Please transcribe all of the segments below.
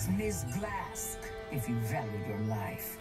It's Miss Glask, if you value your life.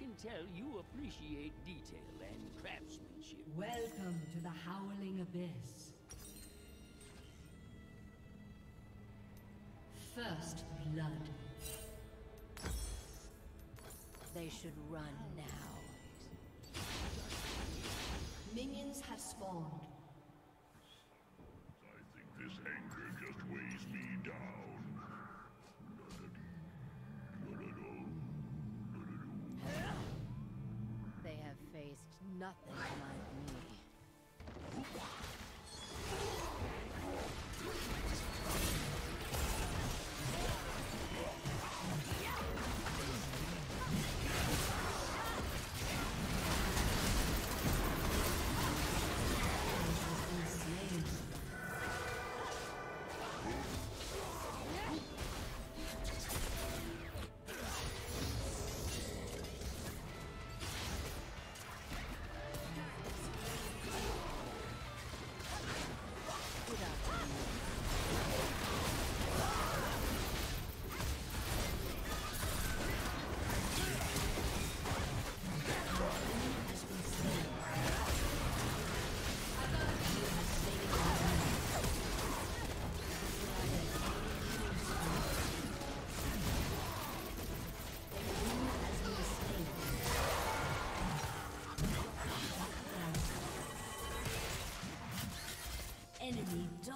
Can tell you appreciate detail and craftsmanship. Welcome to the Howling Abyss. First blood. They should run now. Minions have spawned. I think this anger just weighs me down. Nothing like me.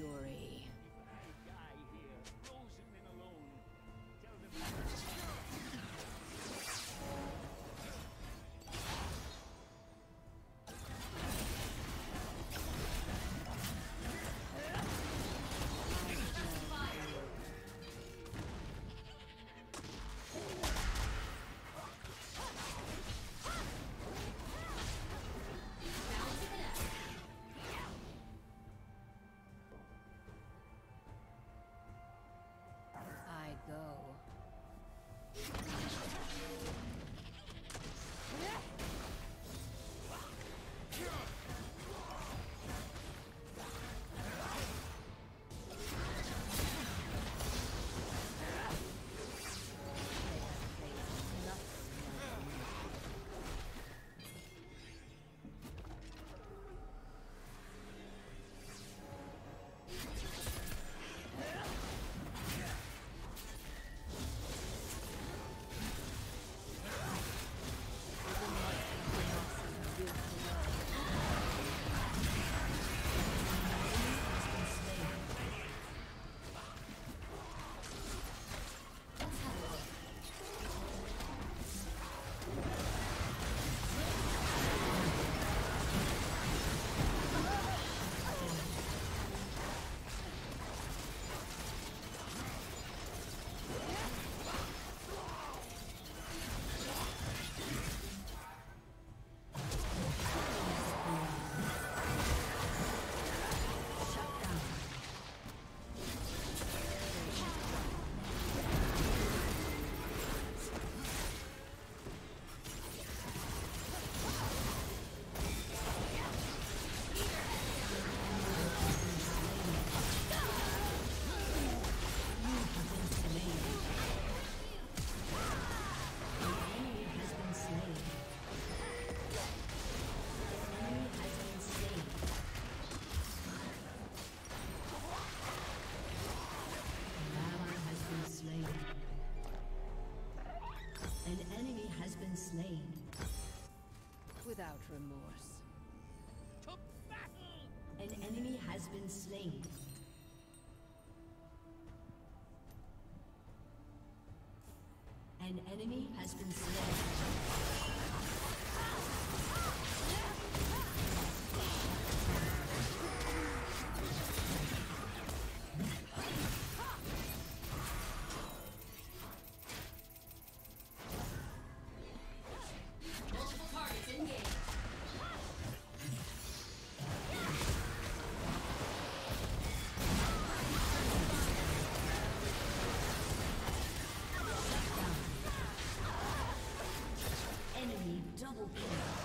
fury. been slain. Without remorse. To battle! An enemy has been slain. Double kill.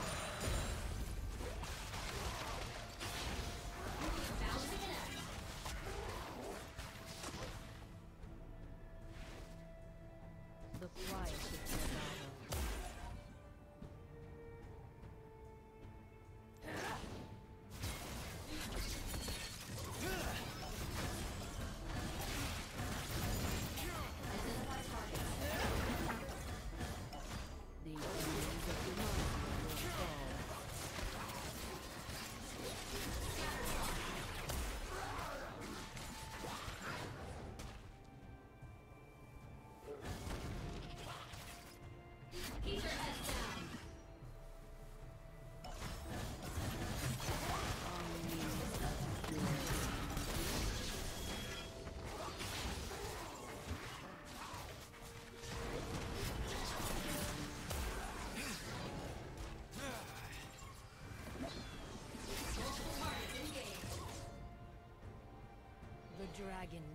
Dragon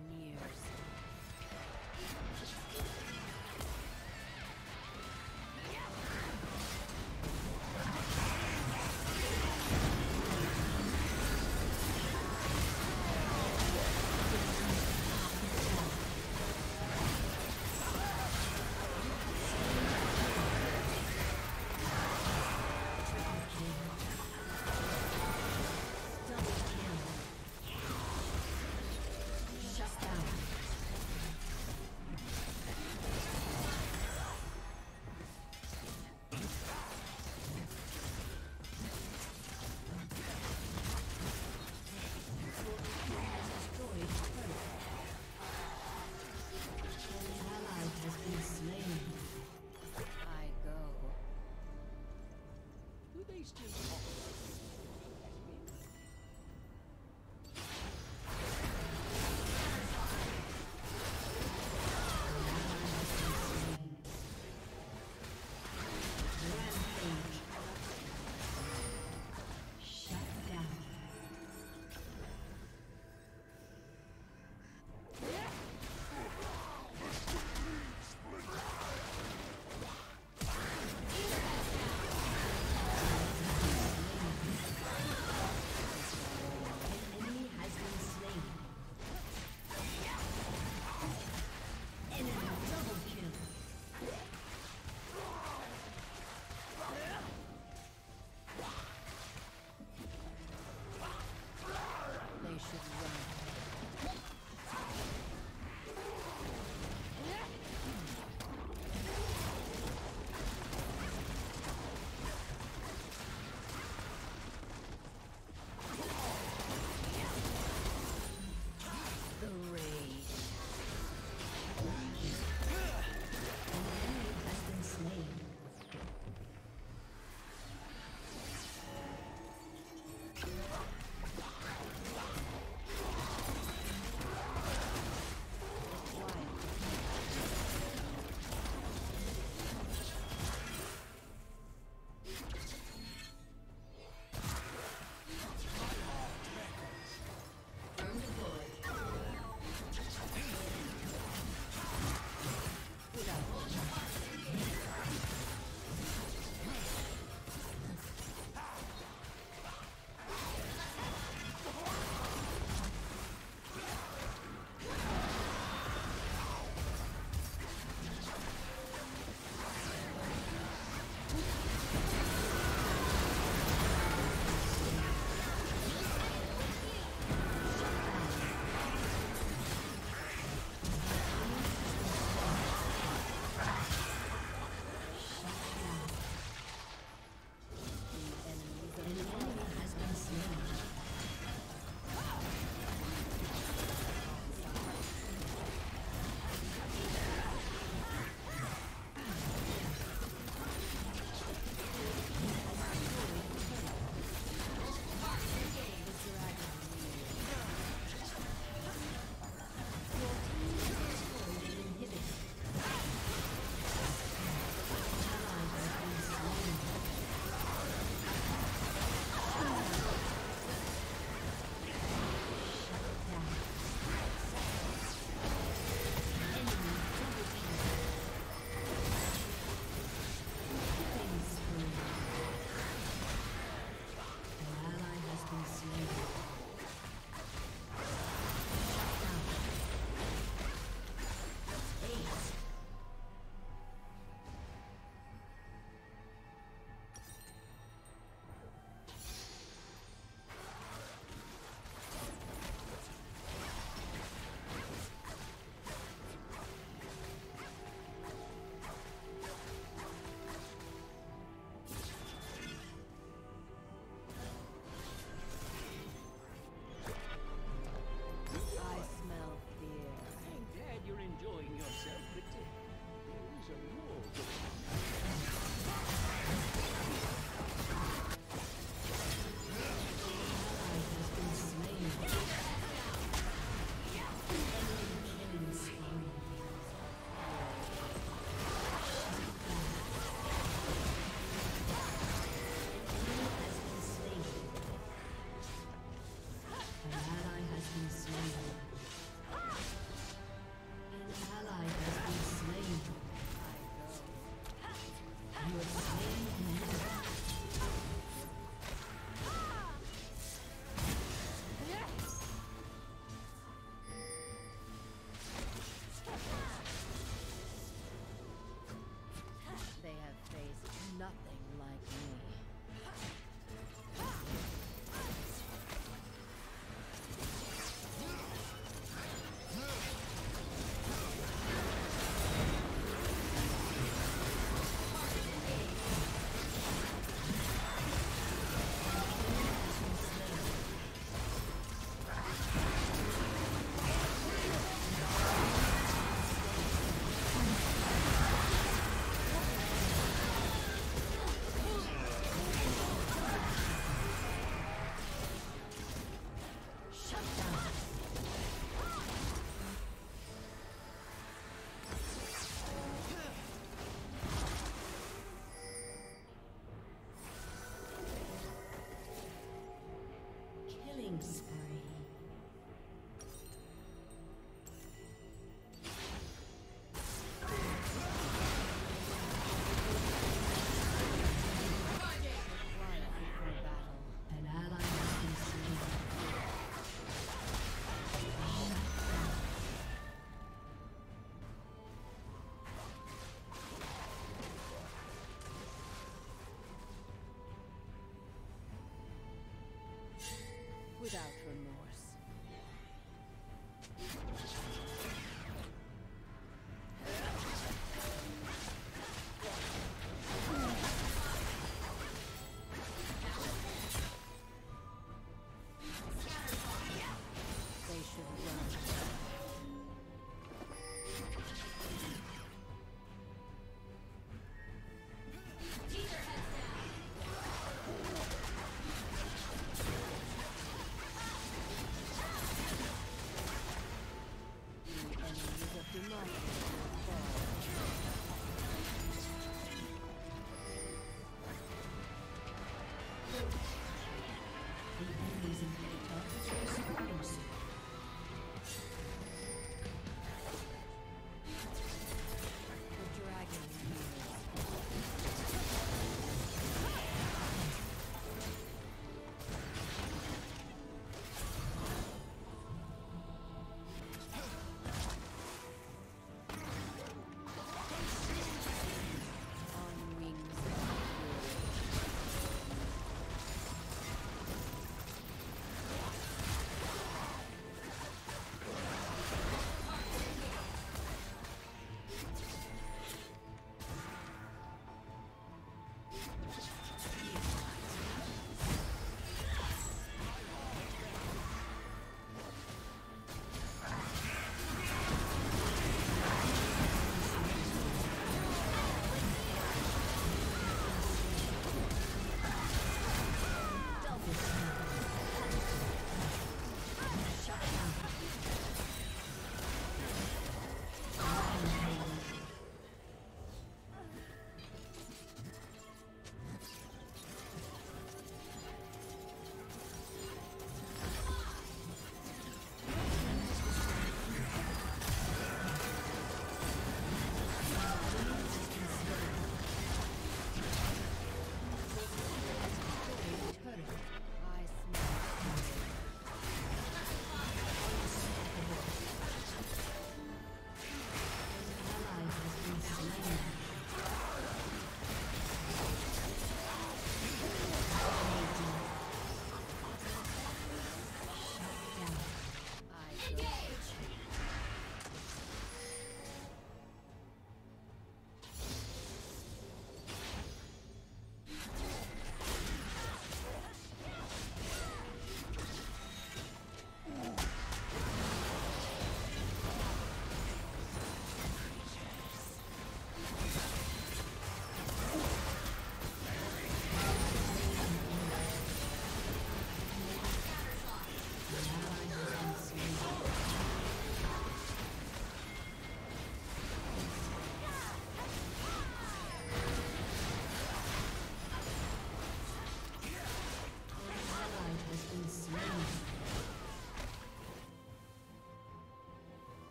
Kills. out.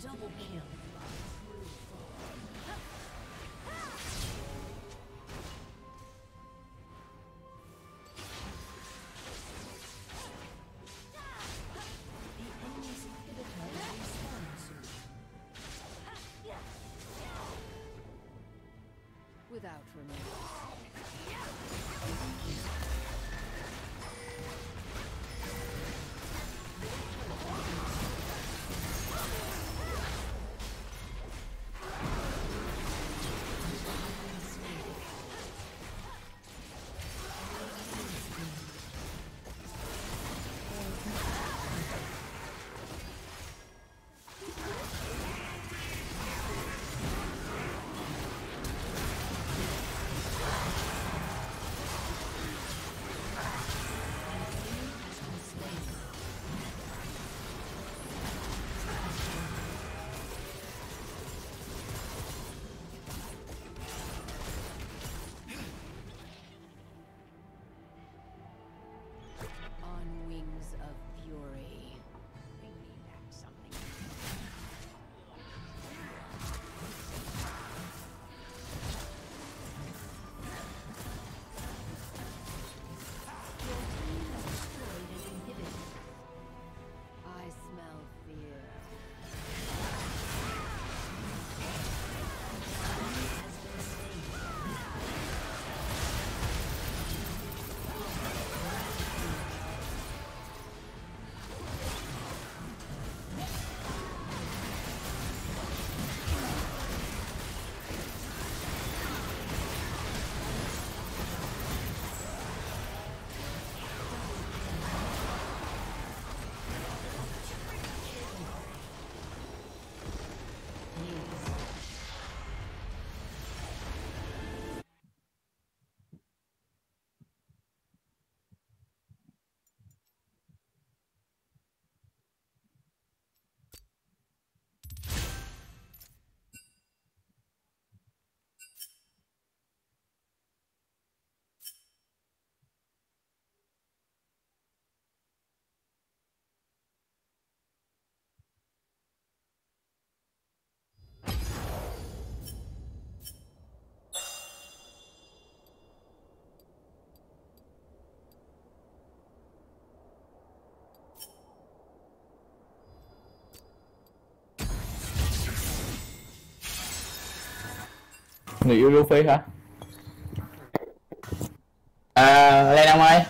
Double kill. Người yêu Luffy hả? À lên ông ơi.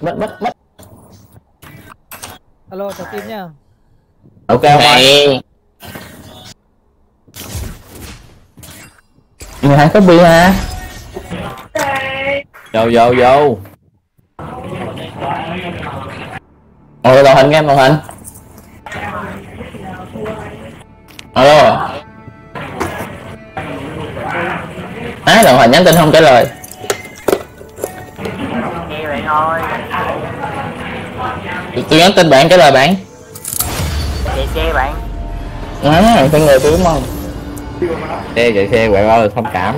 Mất mất mất. Alo chào tim nha. Ok ông ơi. Người hai copy ha vô vô vô. Ôi màn hình nghe màn hình. Alo á màn hình nhắn tin không trả lời. Nghe bạn ơi tôi, nhắn tin bạn trả lời bạn. Chạy xe bạn. Á phải người tôi đúng không xe chạy xe bạn ơi thông cảm.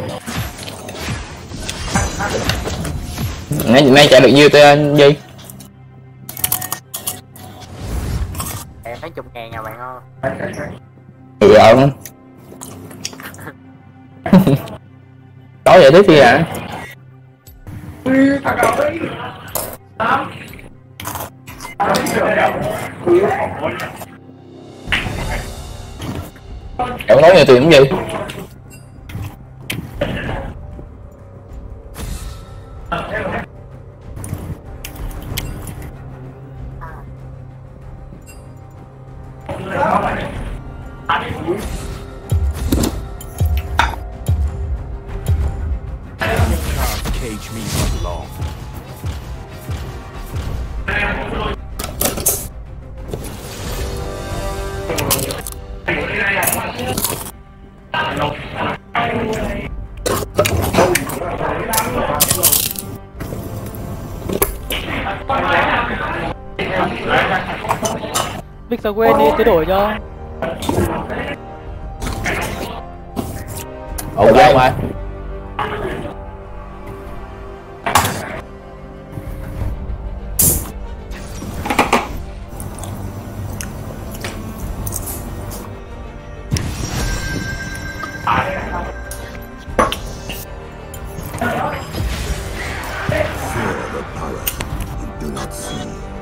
Nay nay chạy được nhiêu tên gì em mấy chục ngàn nha bạn ơi. Ừ ông tối vậy tiếp đi ạ. Cậu nói nhiều tiền cũng gì Victor quên đi tôi đổi cho. Ổn ra ngoài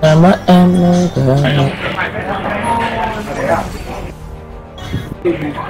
à, mắt em Amen.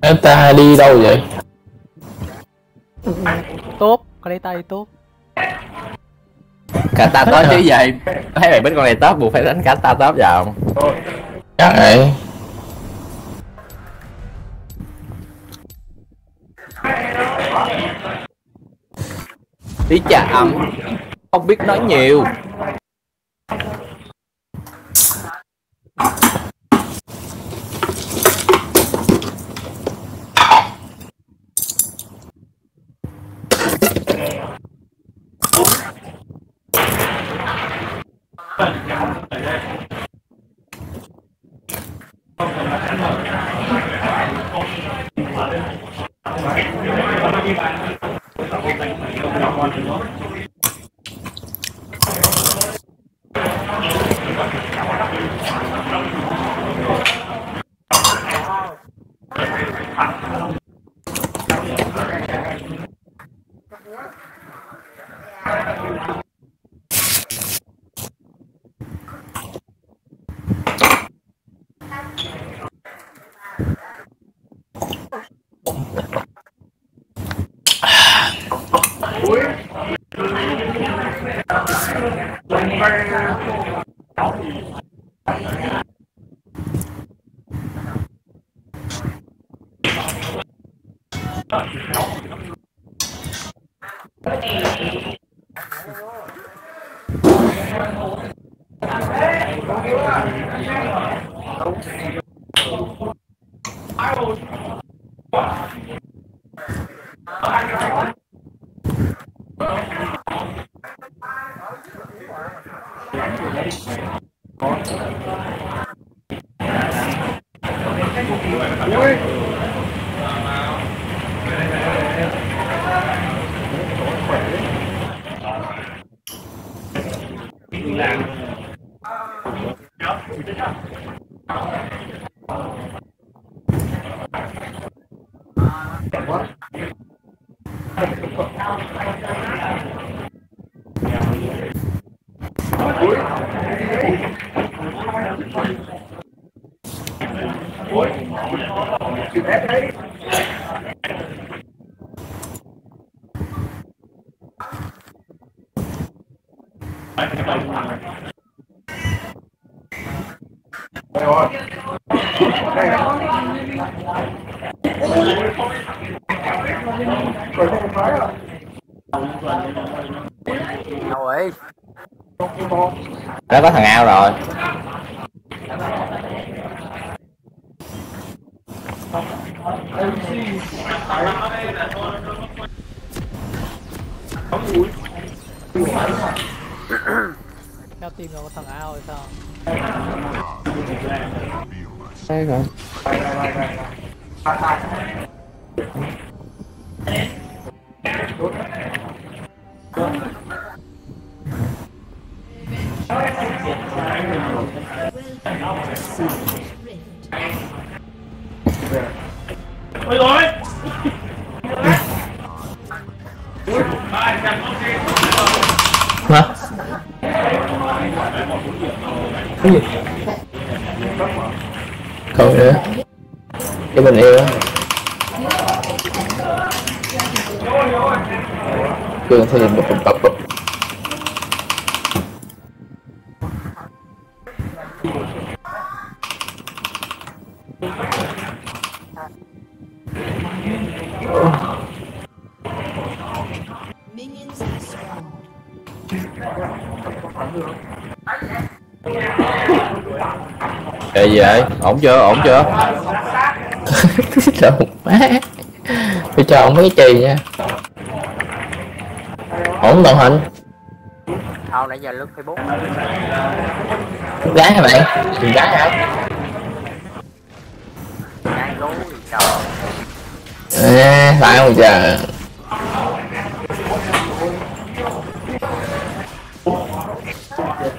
Em ta đi đâu vậy? Tốt Có lấy tay tốt. Cả ta top chứ gì thấy mày biết con này top buộc phải đánh cả ta top vào chắc vậy. Tí chà ẩm không biết nói nhiều. Cầu lô ba. Hả? Cái gì? Không nữa Cái mình yêu á Cường thì bập bập bập Ổn chưa? Ổn chưa? Trời má Tôi cho ông mấy cái chì nha Ổn đồng hình Thôi nãy giờ lướt Facebook Gái hả bạn? Đừng gái hả? Ngay gối trời À, phải không trời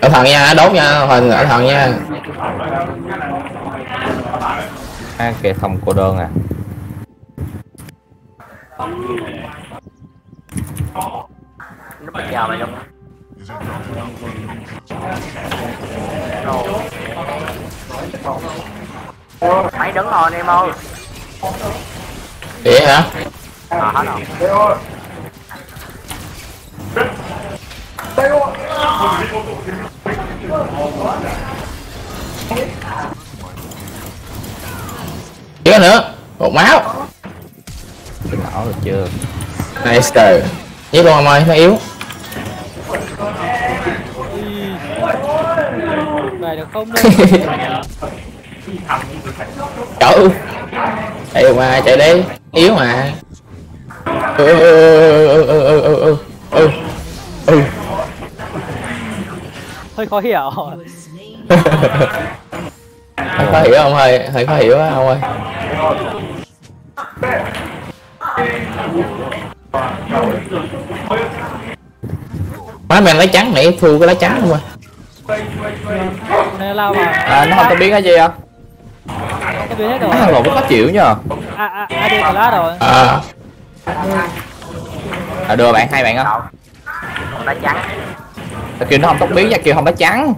Ở thần nha, đốt nha, thần ở thần nha À, kìa cô đơn à. Trời Giết luôn ông ơi, nó yếu Về được không đâu Trời ơi Chạy mà, chạy đi Yếu mà Ừ, ừ, ừ, ừ, ừ, ừ, ừ, ừ, ừ. Hơi khó hiểu hơi khó hiểu ông ơi hơi khó hiểu á ông ơi má mày lấy trắng nãy thua cái lá trắng không à lao vào à nó không có biết cái gì không? Có biết hết rồi. Má lộn khó chịu nhờ. À, à, AD của lá rồi. À. À đưa bạn hai bạn không Con đá trắng Tao kêu nó không tóc biến nha kêu không lá trắng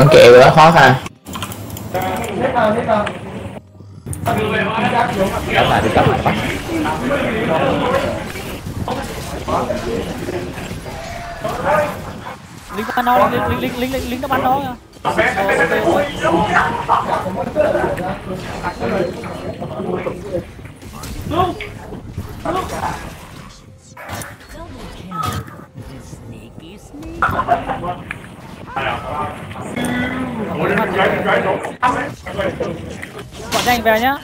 Nó kẹo đó khó khăn Cắt lại đi cắt lại bắt Lính nó bắn nó, lính, lính, lính, lính, lính, nó bắn nó nha Sneaky, sneaky. Bọn nhanh về nhá.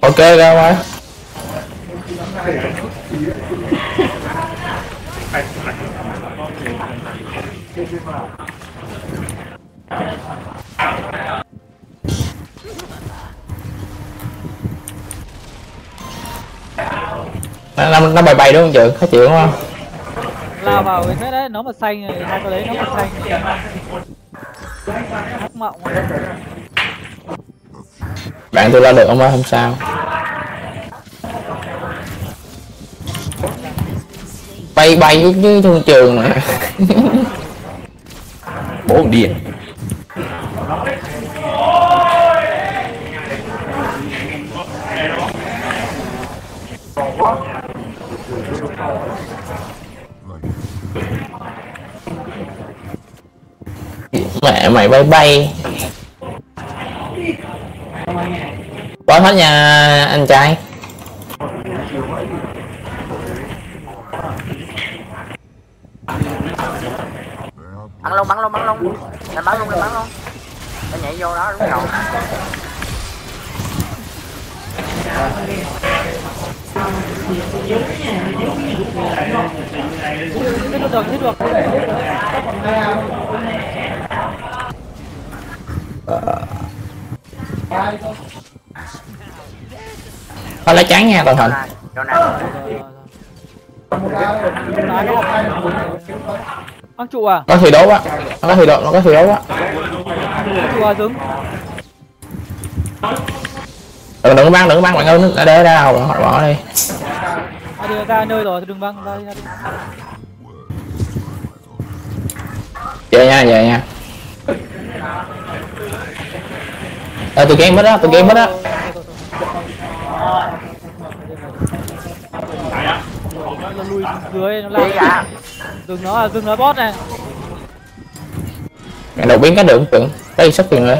Ok ra ngoài. Nó, nó, nó bay bay đúng không trường khó chịu đúng không Lao vào cái đấy, nó mà xanh rồi, hai con đấy nó mà xanh thì Hắc mộng bạn tôi lo được không ơi không sao. Bay bay với, với thương trường mà. Bố điên mẹ mày bay bay. Bỏ hết nha anh trai. Bắn luôn bắn luôn bắn luôn. Lên bắn luôn lên bắn luôn. Nó nhảy vô đó đúng rồi Giết được được, giết được thôi lấy trắng nha toàn nó. Băng trụ à? có thi đấu á nó có thi đấu nó có thi đấu á trụ à dứng. đừng đừng băng đừng băng bạn ơi nó để ra bỏ bỏ đi đi ra nơi rồi đừng băng ra đi ra đi. về nha về nha ờ tôi game mất á tôi game mất á. Nó lùi dưới nó làm. à Dừng nó à, dừng nó bot này. mày đột biến cái đường tưởng? Cái sắp tiền rồi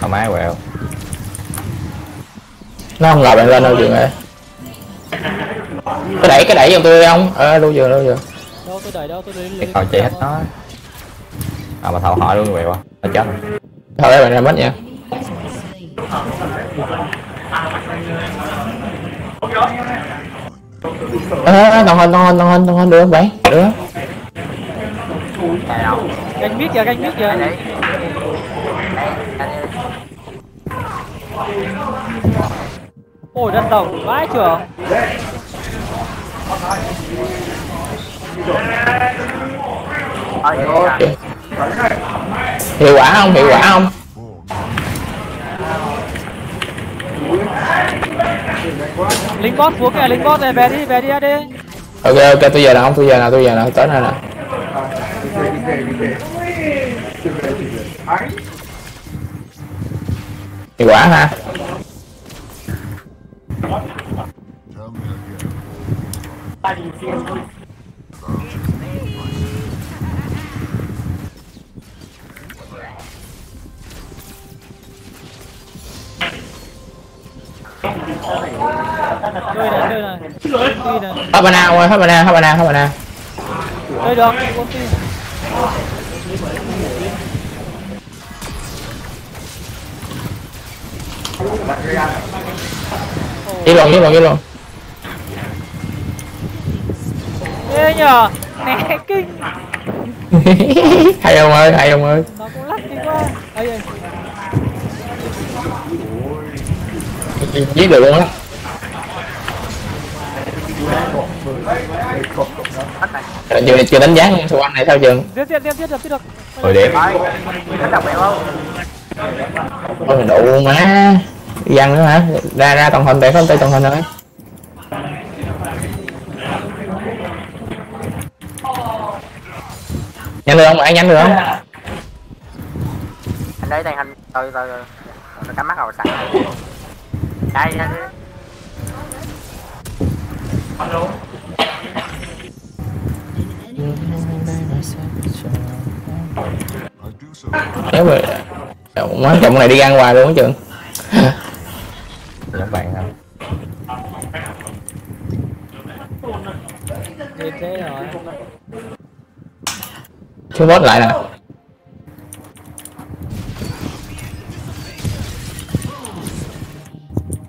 không ai quẹo. Nó không ngờ bạn lên đâu dừng rồi cái đẩy cái đẩy giùm tôi không ờ đâu giờ đâu giờ? Đâu tôi đẩy đâu tôi lấy cái chạy hết nó à mà thầu hỏi luôn quẹo à nó chết rồi. thôi đấy bạn ra mất nha. Ờ đồng hình đồng hình đồng hình đồng hình được không bạn? Được. Canh mít kìa, canh đây đây Ôi đất tổng, vãi trưởng. vậy à hiệu quả không? Hiệu quả không? Lính bot xuống kìa, lính bot này về đi, về đi đi. ok ok tôi giờ nào không tôi giờ nào tôi giờ nào tới này nè hiệu quả ha Chơi này, chơi này. Đi này. hết banana ơi hết banana hết banana hết banana Chơi được, con tin. đi luôn đi luôn đi luôn Ê nhờ, nè kinh. hay ông ơi hay ông ơi Nó cũng lắc kinh quá. Ây ơi. Giết được luôn á chưa chưa đánh giá xung quanh này sao trường Giết giết giết giết được, giết được. mẹ không ôi đủ má văn nữa hả ra ra toàn hình để không tay toàn hình thôi nhanh được không bạn nhanh được không anh đấy tay hình từ từ cắm mắt rồi sẵn đây đây đây. nếu mà trọng này đi ăn hoài luôn á trường giống bạn không Thế thế rồi. thiếu bot lại nè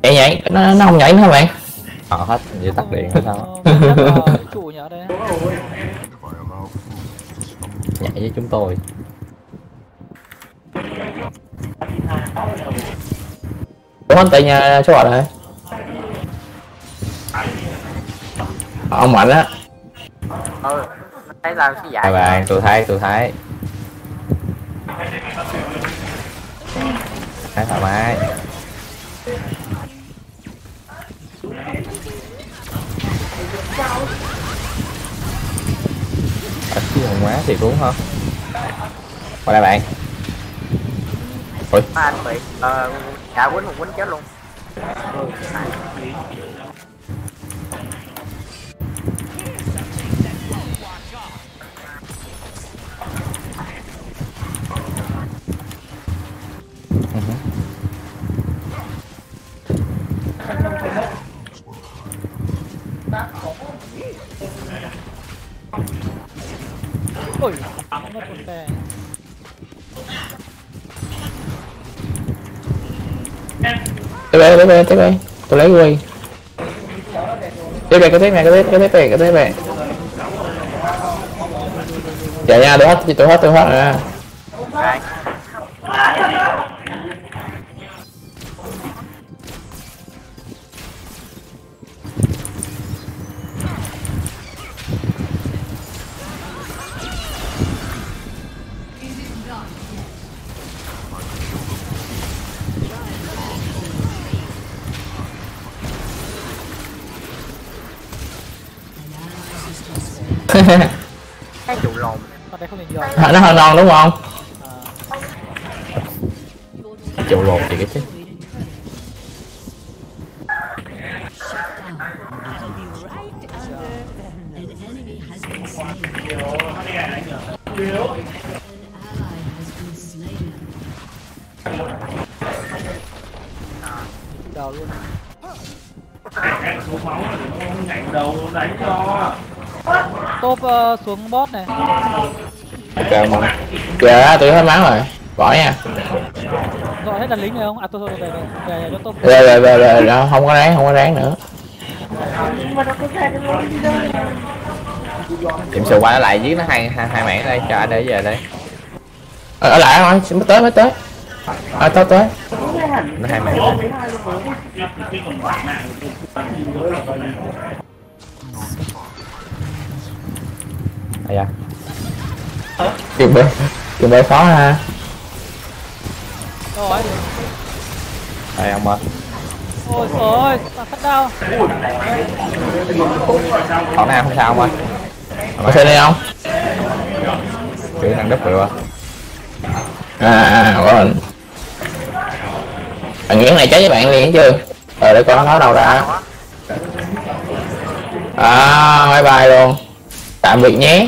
nhảy nhảy nó, nó không nhảy nữa hả bạn? Họ hết như tắt điện hay sao? Ờ, chủ đây. nhảy với chúng tôi. Ủa anh tại nhà số rồi? Ông mạnh á. Ừ thấy là cái bạn tôi thấy tôi thấy. Thấy thoải mái ở chứ hồng quá thì đúng hả qua đây bạn. Ui Mà anh bị ờ dạ quýnh một quýnh chết luôn tiếp về tiếp về tiếp về tôi lấy quay. Tiếp về cái tiếp này, cái tiếp cái tiếp về cái tiếp về dạ nha tôi hết tôi hết tôi hết rồi cái trụ lồn. Con đây không nhìn giỏi nó hơi non đúng không? Chịu lột thì cái chứ kìa tôi hết máu rồi. Bỏ nha. Gọi hết là lính rồi không? À tôi thôi về về về, về về về về về. Rồi, không có ráng không có ráng nữa. Điểm sơ qua nó lại giết nó hai hai, hai mảng đây cho ai để về đây. Ở, ở lại thôi mới tới mới tới. À, tới tới. Nó hai mảng. Đây. Ây da, chuẩn bị khó ha. Rồi đây ông ơi ôi ôi phát đau. Còn nào không sao ông ơi có xe đây không? Chữ thằng đất rồi à à rồi bạn nghĩ này cháy với bạn liền chưa ờ để con nó đâu ra. À bye bye luôn. Tạm biệt nhé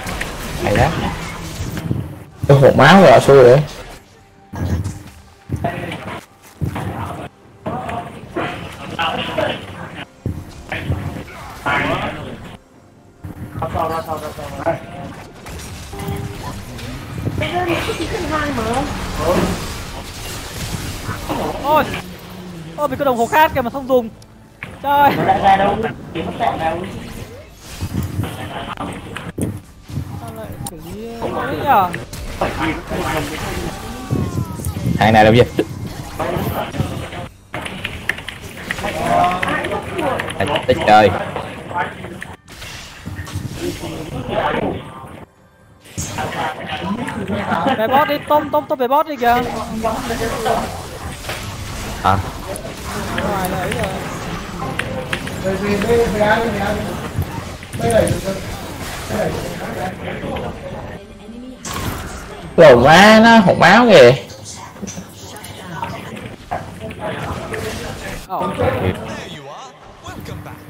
hay đó tôi hụt máu rồi xui rồi. Ôi ôi bị cái đồng hồ khác kìa mà không dùng. Trời. Sao Hàng này đâu gì Thằng tích chơi. Về bot đi tôm tôm tôm về bot đi kìa. À ngoài là ấy rồi lồn má nó hụt máu kìa.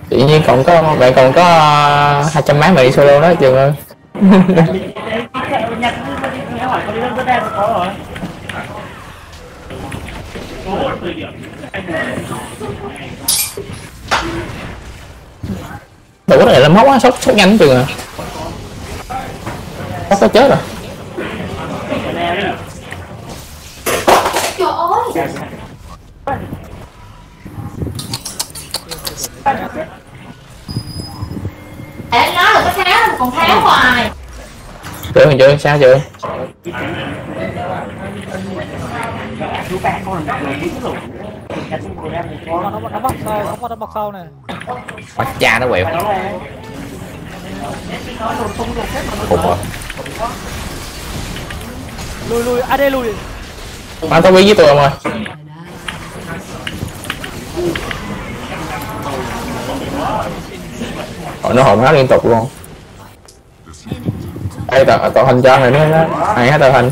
Tự nhiên còn có, bạn còn có ờ, hai trăm mấy mà đi solo đó, trường ơi. Đủ này là móc á sốc sốc nhanh trường à. Có chết rồi. Để nói là có tháo còn tháo hoài. Chưa chưa sao chưa nó nó nó bọc sau nó nó bọc sau này Bắt cha nó quẹo. Rồi lùi lùi. Ad lùi mà tao biết với tôi không ơi? Ủa, nó hồn nó liên tục luôn. Đây tạo tạo hình cho này nó đó. Này hết tạo hình.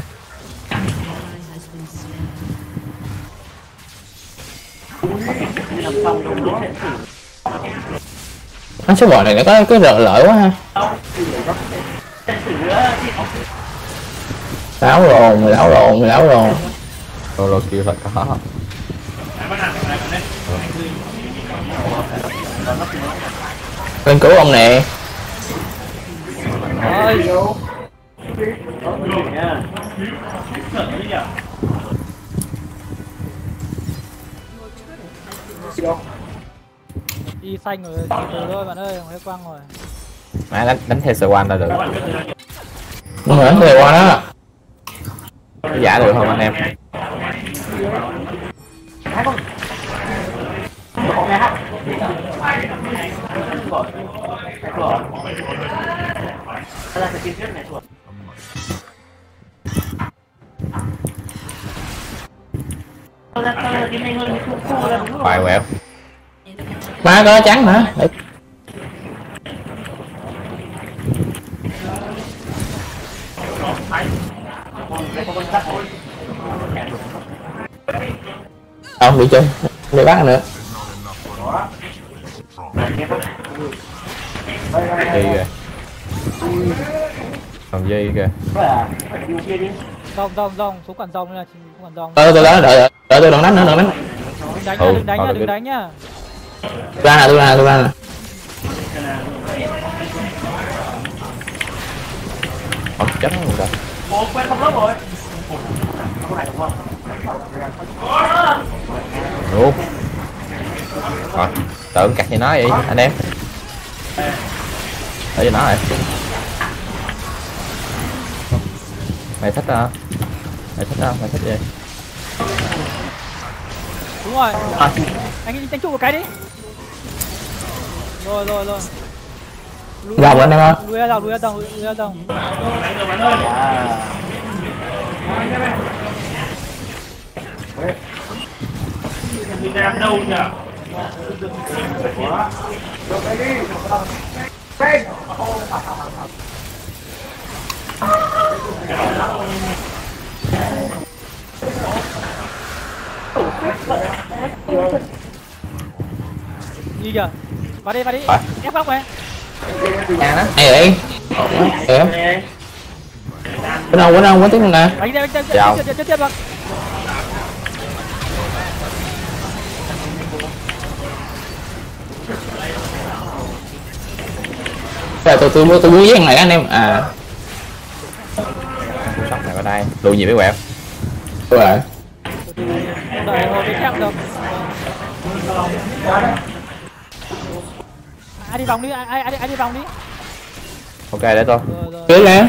Anh số bò này nó có cái rợ lợi quá ha. Láo rồn láo rồn láo rồn solo kill thật có lên cứu ông nè. Đi xanh rồi từ từ thôi bạn ơi hết quăng rồi. Má đánh đánh theo squad là được. Không phải về qua đó có giả được không anh em bài quẹo Ba đó trắng hả? Để- không bị chơi. Bị bắt nữa. Dây kìa. Còn dây kìa. Rong rong rong xuống quản rong là quản rong ờ tôi đó đợi đợi đợi tôi đừng đánh nữa đừng đánh. Đừng đánh Ừ, nhá đừng đánh nhá đừng đánh nhá ra nè tôi ra nè tôi ra nè. Không chết luôn rồi luôn rồi tự cặt cho nó vậy anh em. Để cho nó rồi mày thích hả mày thích không mày thích gì? Đúng rồi. À, anh đánh trụ một cái đi. Rồi rồi rồi. Lùi- Rồng anh em ơi. lùi ra rồng lùi ra rồng lùi ra rồng gì kìa? Vào đi vào đi. Ép góc này. Nhà đó hay vậy em quên đâu quên đâu quên tiếng nè Chào. Rồi tôi tôi tôi tôi muốn giết này anh em. À. Sóc này vào đây lùi gì với quẹo? Tôi rồi đợi hồi cái chạm được ai đi vòng đi ai ai ai đi, vòng đi ok để tôi. Cưới ra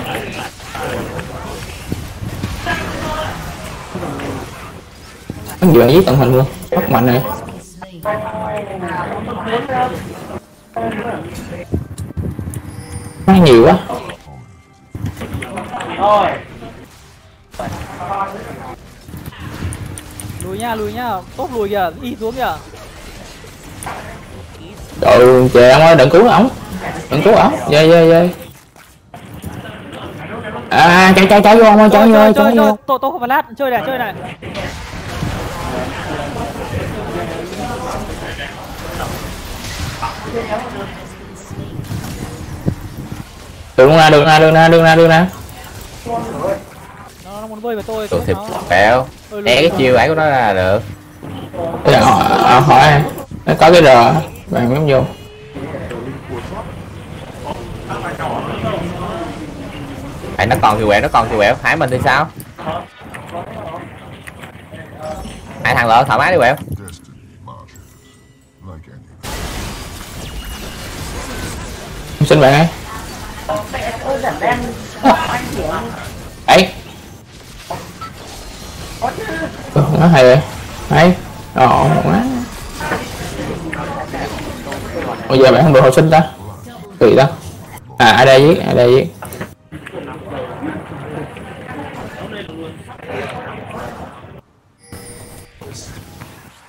anh vừa giết tận hình luôn. Bắt mạnh này nó nhiều quá. Lùi nha lùi nha. Tốt lùi kìa y xuống kìa. Trời trời ông ơi đừng cứu ổng đừng cứu ổng dây dây dây à chạy chạy chạy vô ông ơi chạy vô chơi chạy chơi vô. chơi. Tôi tôi không phải lát. Chơi này chơi này đường ra đường ra đường ra đường ra đường ra nó, nó muốn bơi vào tôi tôi xuống thịt Ôi, né cái chiêu ấy của nó ra là được. Bây giờ họ, họ hỏi nó có cái rờ bạn bấm vô. Tại nó còn kêu quẹo nó còn kêu quẹo. Hãy mình thì sao? Hai thằng lỡ thoải mái đi quẹo. Xin bạn ấy ấy Ờ, nó hay vậy. Ấy ồ ờ, quá. Bây giờ bạn không được hồi sinh ta? Kỳ ta. À ở đây giết ở đây giết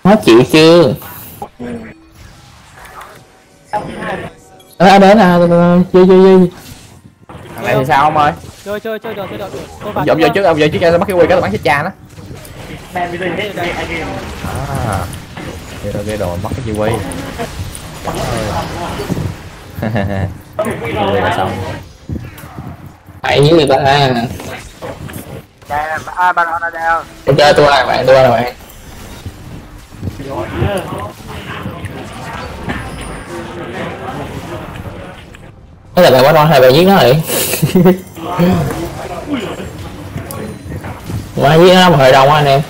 nó chị chưa? À, đến à chơi chơi chơi thằng này thì sao ông ơi? Chơi chơi chơi được chơi được. Tôi vào ông vô trước ông vô trước cho bắt cái quy cái tao bắn chết cha nó. À. Cái đồ cái đồ mất cái chi quy quy là xong. Mày với người ta à. À, ba nó đeo. tôi chơi tôi là bạn tôi là bạn Thế là bạn quá non hay bạn giết nó vậy? Mà giết nó hội đồng anh em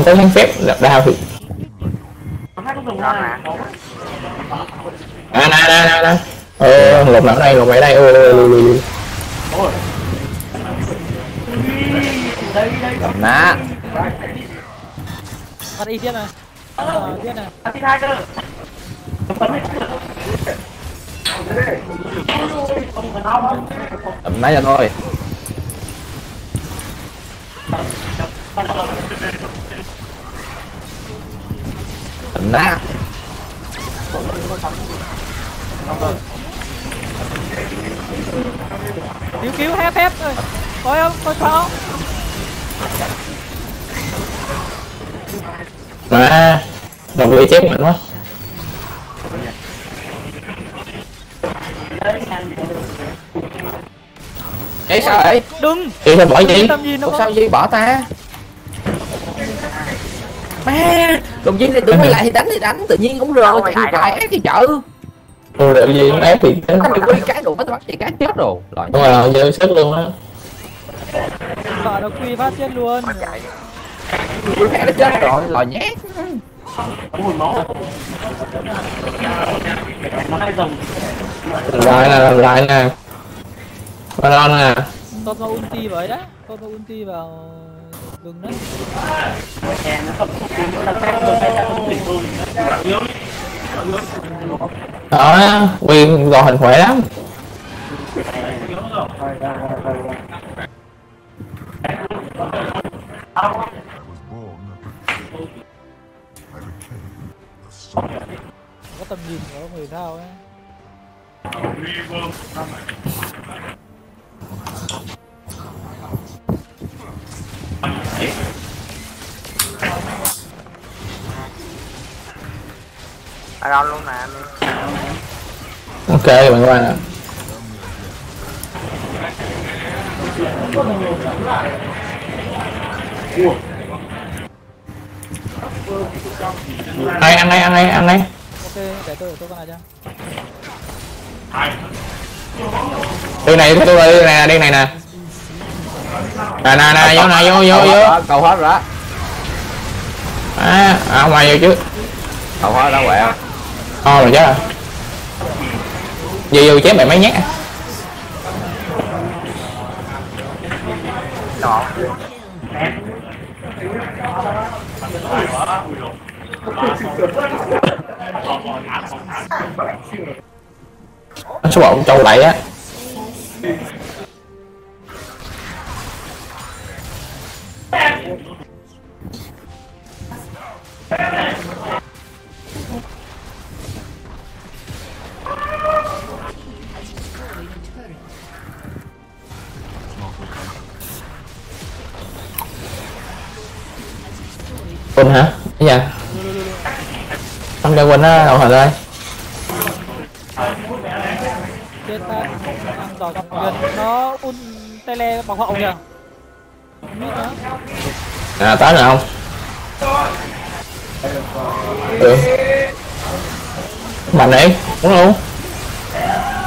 anh có kháng phép đập đao thì? À, nè, nè, nè, nè. Ờ, lột nở đây, lột vậy đây, ôi, ôi, ôi, ôi, cầm ná bắt y tiếp này ờ, tiếp này cầm ná cho tôi người chết mạnh quá ấy sao ấy đừng Thì sao bỏ gì? gì Ủa có sao Duy bỏ ta Má Đồng Duy này tưởng quay lại thì đánh thì đánh Tự nhiên cũng rờ Tự nhiên lại ác cái chợ Ôi, được gì nó ép thì chết Anh bị quay cái đồ bắt bắt chị cái chết rồi Rồi Đúng rồi, giờ sức luôn á bảo nó quy phát chết luôn quay cái nó chết rồi Lòi nhét Làm lại nè, làm lại nè. Ba lon nè. Con nó ulti vậy đấy con nó ulti vào rừng đấy Đó, Quyên gò hình khỏe lắm. có tầm nhìn của người thao ấy. Iron luôn nè. Ok, bạn qua nè Đây, ăn đây, ăn đây, ăn đây ok để tôi để tôi con này cho Đây này, tôi đây nè, đây này nè. Nè, nè, nè, vô nè, vô, vô, vô. Cầu hết rồi đó. À, à ngoài vô chứ. Cầu hết đó quẹo Ờ rồi rồi. Vô vô chém mày mấy nhát. Nọ. Nó số bọn trâu lại á. Quỳnh hả? Bây giờ Không cho Quỳnh á, đầu hồi đây chết ta Việt nó un tele bằng hậu kìa À, tới rồi không? Ừ. Mạnh này, đúng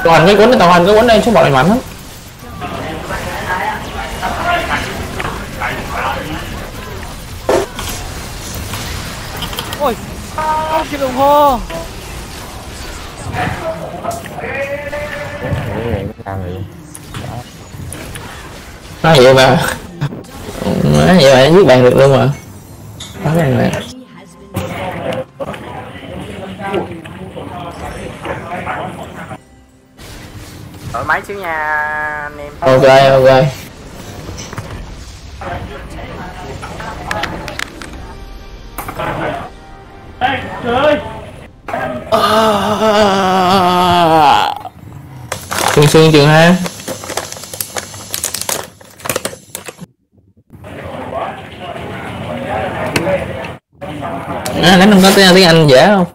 Tàu hành cái quấn này, hành cái quấn đây, số bọn này mạnh lắm. Ôi không kịp đồng hồ Làm gì Nói vậy mà. Đó, vậy mà giết bạn được luôn mà. Đó là has been slain. đổi máy xíu nha anh em. Ok ok Xương xương trường ha À, đánh không có tiếng Anh dễ không?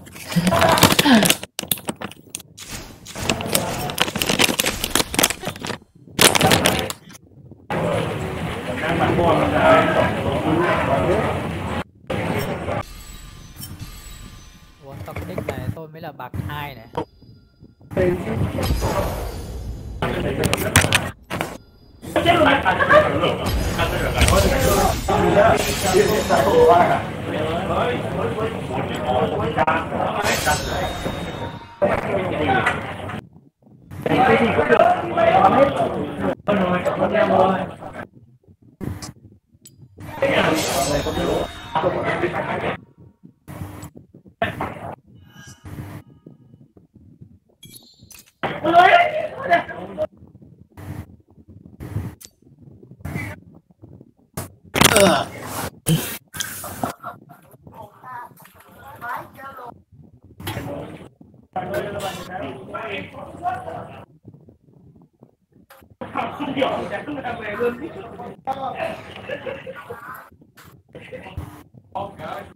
Quên.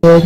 Tự